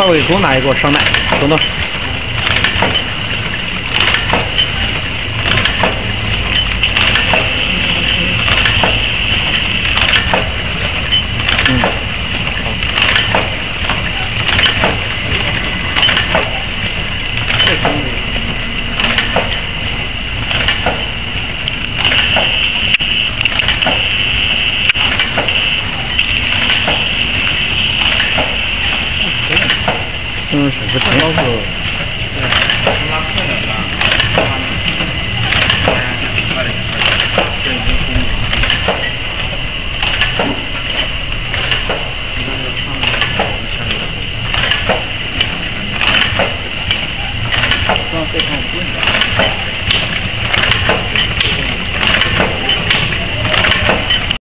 稍微多拿一个生奶，等等。嗯，是是挺好的。Thank you.